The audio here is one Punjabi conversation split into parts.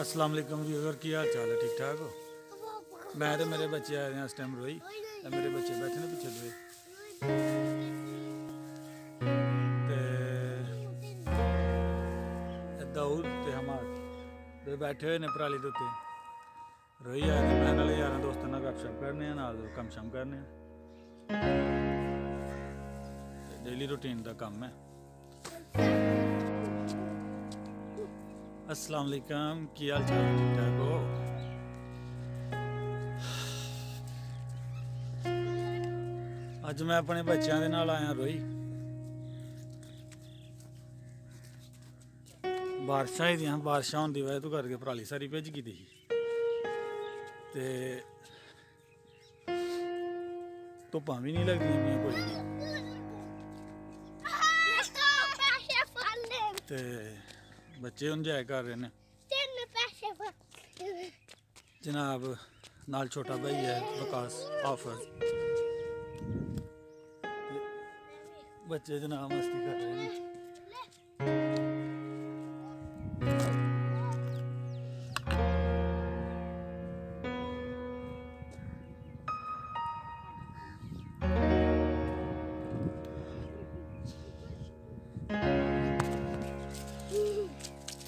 ਅਸਲਾਮ ਅਲੈਕਮ ਵੀਰ ਕੀ ਹਾਲ ਚਾਲ ਹੈ ਠੀਕ ਠਾਕ ਹੋ ਮੈਂ ਤੇ ਮੇਰੇ ਬੱਚੇ ਆਏ ਨੇ ਇਸ ਟਾਈਮ ਰੋਈ ਤੇ ਮੇਰੇ ਬੱਚੇ ਬੈਠੇ ਨੇ ਪਿੱਛੇ ਦੋਏ ਤੇ ਇਹ ਦਾਊਦ ਤੇ ਹਮਾਦ ਦੋ ਬੈਠੇ ਹੋਏ ਨੇ ਪਰਾਲੀ ਦੇ ਉੱਤੇ ਰੋਈ ਆਏ ਨੇ ਮੈਂ ਨਾਲੇ ਯਾਰਾਂ ਦੋਸਤਾਂ ਨਾਲ ਗੱਪਸ਼ਪ ਕਰਨੇ ਆ ਨਾਲ ਕੰਮ ਸ਼ਮ ਕਰਨੇ ਆ ਡੇਲੀ ਰੂਟੀਨ ਦਾ ਕੰਮ ਹੈ ਅਸਲਾਮ ਅਲੈਕਮ ਕੀ ਹਾਲ ਚਾਲ ਹੈ? ਠੀਕ ਠਾਕ ਹੋ ਅੱਜ ਮੈਂ ਆਪਣੇ ਬੱਚਿਆਂ ਦੇ ਨਾਲ ਆਇਆ ਰੋਈ ਬਾਰਿਸ਼ਾਂ ਹੀ ਦੀਆਂ ਬਾਰਿਸ਼ਾਂ ਹੋਣ ਦੀ ਵਜ੍ਹਾ ਤੋਂ ਕਰਕੇ ਪਰਾਲੀ ਸਾਰੀ ਭਿੱਜ ਗਈ ਦੀ ਸੀ ਤੇ ਧੁੱਪਾਂ ਵੀ ਨਹੀਂ ਲੱਗਦੀਆਂ ਪਈਆਂ ਕੋਈ ਵੀ। ਪੈਸੇ ਫੜ ਤੇ ਬੱਚੇ ਇੰਜੋਏ ਕਰ ਰਹੇ ਨੇ। ਤਿੰਨ ਪੈਸੇ ਜਨਾਬ ਨਾਲ ਛੋਟਾ ਭਾਈ ਹੈ ਵਿਕਾਸ ਆਫਰ। ਬੱਚੇ ਜਨਾਬ ਮਸਤੀ ਕਰ ਰਹੇ ਨੇ।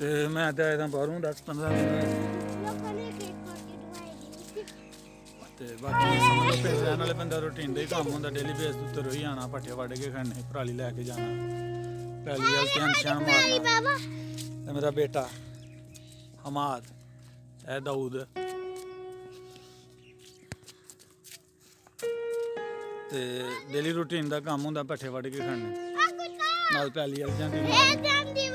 ਤੇ ਮੈਂ ਤਾਂ ਇਹਦਾ ਬਾਹਰੋਂ 10 15 ਦਿਨ ਲੋਕਾਂ ਨੇ ਕੇਕ ਕਾਟੀ ਦਵਾਈ ਤੇ ਬਾਕੀ ਸਮਝ ਪਿੰਡ ਰਹਿਣ ਵਾਲੇ ਬੰਦਾ ਰੂਟੀਨ ਦਾ ਹੀ ਕੰਮ ਹੁੰਦਾ ਡੇਲੀ ਬੇਸ ਦੇ ਉੱਤੇ ਰੋਈ ਆਣਾ ਪੱਠੇ ਵੱਢ ਕੇ ਖਾਣੇ ਪਰਾਲੀ ਲੈ ਕੇ ਜਾਣਾ ਪਹਿਲੀ ਵਾਲ ਤੇ ਨਿਸ਼ਾਨ ਮਾਰਨਾ। ਬਾਬਾ। ਤੇ ਮੇਰਾ ਬੇਟਾ ਹਮਾਦ ਇਹ ਦਾਊਦ। ਤੇ ਡੇਲੀ ਰੂਟੀਨ ਦਾ ਕੰਮ ਹੁੰਦਾ ਪੱਠੇ ਵੱਢ ਕੇ ਖਾਣੇ। ਆ ਕੁੱਤਾ। ਨਾਲ ਪਹਿਲੀ ਵਾਲ ਜਾਂਦੀ। ਇਹ ਜਾਂਦੀ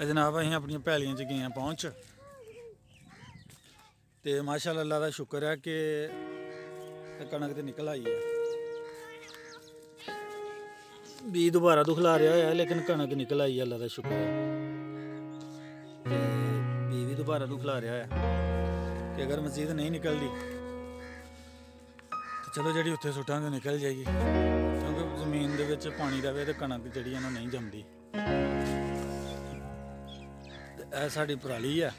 ਇਹ ਜਨਾਬ, ਅਸੀਂ ਆਪਣੀਆਂ ਪੈਲੀਆਂ 'ਚ ਗਏ ਹਾਂ ਪਹੁੰਚ। ਤੇ ਮਾਸ਼ਾਅੱਲਾ ਅੱਲਾ ਦਾ ਸ਼ੁਕਰ ਹੈ ਕਿ ਕਣਕ ਤੇ ਨਿਕਲ ਆਈ ਹੈ। ਵੀ ਦੁਬਾਰਾ ਤੋਂ ਖਿਲਾ ਰਿਹਾ ਹੈ ਲੇਕਿਨ ਕਣਕ ਨਿਕਲ ਆਈ ਹੈ, ਅੱਲਾ ਦਾ ਸ਼ੁਕਰ ਹੈ। ਤੇ ਵੀ ਵੀ ਦੁਬਾਰਾ ਤੋਂ ਖਿਲਾ ਰਿਹਾ ਹੈ ਕਿ ਅਗਰ ਮਜ਼ੀਦ ਨਹੀਂ ਨਿਕਲਦੀ ਚਲੋ ਜਿਹੜੀ ਉੱਥੇ ਸੁੱਟਾਂਗੇ ਨਿਕਲ ਜਾਏਗੀ ਕਿਉਂਕਿ ਜ਼ਮੀਨ ਦੇ ਵਿੱਚ ਪਾਣੀ ਰਵੇ ਤੇ ਕਣਕ ਜਿਹੜੀ ਇਹਨਾਂ ਨਹੀਂ ਜੰਮਦੀ। ਇਹ ਸਾਡੀ ਪਰਾਲੀ ਆ।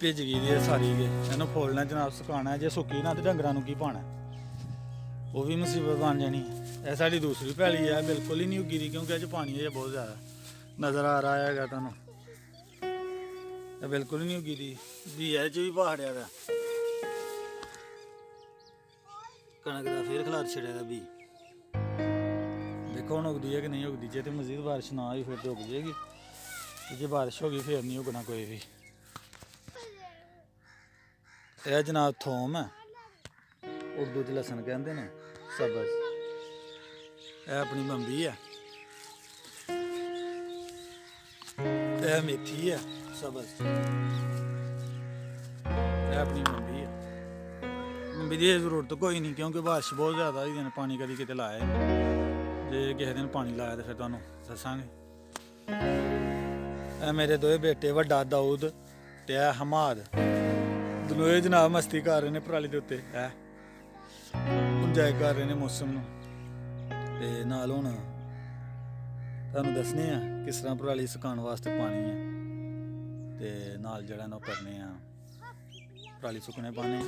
ਭਿੱਜ ਗਈ ਦੀ ਸਾਰੀ ਕੇ ਇਹਨੂੰ ਫੋਲਣਾ ਜਨਾਬ ਸੁਕਾਉਣਾ ਜੇ ਸੁੱਕੀ ਨਾ ਤੇ ਡੰਗਰਾਂ ਨੂੰ ਕੀ ਪਾਣਾ ਉਹ ਵੀ ਮੁਸੀਬਤ ਬਣ ਜਾਣੀ ਇਹ ਸਾਡੀ ਦੂਸਰੀ ਪੈਲੀ ਹੈ ਬਿਲਕੁਲ ਹੀ ਨਹੀਂ ਉੱਗੀ ਦੀ ਕਿਉਂਕਿ ਅੱਜ ਪਾਣੀ ਹੈ ਬਹੁਤ ਜ਼ਿਆਦਾ ਨਜ਼ਰ ਆ ਰਿਹਾ ਹੈਗਾ ਤੁਹਾਨੂੰ। ਇਹ ਬਿਲਕੁਲ ਹੀ ਨਹੀਂ ਉੱਗੀ ਦੀ। ਵੀ ਇਹ ਚ ਵੀ ਪਹਾੜਿਆ ਦਾ ਕਣਕ ਦਾ ਫੇਰ ਖਲਾਰ ਛੜਿਆ ਦਾ ਵੀ। ਦੇਖੋ ਹੁਣ ਉਗਦੀ ਹੈ ਕਿ ਨਹੀਂ ਉਗਦੀ? ਜੇ ਤੇ ਮਜ਼ੀਦ ਬਾਰਿਸ਼ ਨਾ ਆਈ, ਫਿਰ ਤੇ ਉਗ ਜਾਏਗੀ। ਤੇ ਜੇ ਬਾਰਿਸ਼ ਹੋ ਗਈ, ਫਿਰ ਨਹੀਂ ਉਗਣਾ ਕੋਈ ਵੀ। ਇਹ ਜਨਾਬ ਥੋਮ ਹੈ। ਉਰਦੂ ਚ ਲਸਣ ਕਹਿੰਦੇ ਨੇ, ਸਬਜ਼। ਇਹ ਆਪਣੀ ਮੰਬੀ ਹੈ। ਇਹ ਮੇਥੀ ਹੈ, ਸਬਜ਼। ਇਹ ਆਪਣੀ ਬੰਬੀ ਹੈ। ਬੰਬੀ ਦੀ ਜ਼ਰੂਰਤ ਕੋਈ ਨਹੀਂ, ਕਿਉਂਕਿ ਬਾਰਿਸ਼ ਬਹੁਤ ਜ਼ਿਆਦਾ ਇਹਦੇ ਨਾਲ ਪਾਣੀ ਕਦੀ ਕਿਤੇ ਲਾਇਆ ਜੇ ਕਿਸੇ ਦਿਨ ਪਾਣੀ ਲਾਇਆ ਤਾਂ ਫਿਰ ਤੁਹਾਨੂੰ ਦੱਸਾਂਗੇ। ਇਹ ਮੇਰੇ ਦੋਵੇਂ ਬੇਟੇ, ਵੱਡਾ ਦਾਊਦ ਤੇ ਇਹ ਹਮਾਦ। ਦੋਵੇਂ ਜਨਾਬ ਮਸਤੀ ਕਰ ਰਹੇ ਨੇ ਪਰਾਲੀ ਦੇ ਉੱਤੇ। ਹੈ ਇੰਜੋਏ ਕਰ ਰਹੇ ਨੇ ਮੌਸਮ ਨੂੰ। ਤੇ ਨਾਲ ਹੁਣ ਤੁਹਾਨੂੰ ਦੱਸਨੇ ਆ ਕਿਸ ਤਰ੍ਹਾਂ ਪਰਾਲੀ ਸੁਕਾਉਣ ਵਾਸਤੇ ਪਾਣੀ ਹੈ ਤੇ ਨਾਲ ਜਿਹੜਾ ਨਾ ਉਹ ਕਰਨੇ ਆ, ਪਰਾਲੀ ਸੁੱਕਣੇ ਪਾਣੇ